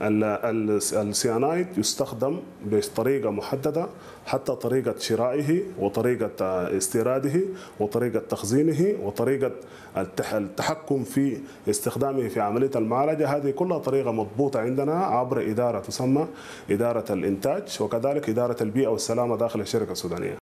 السيانايد يستخدم بطريقة محددة حتى طريقة شرائه وطريقة آه، استيراده وطريقة تخزينه وطريقة التحكم في استخدامه في عملية المعالجة. هذه كلها طريقة مضبوطة عندنا عبر إدارة تسمى إدارة الإنتاج وكذلك إدارة البيئة والسلامة داخل الشركة السودانية.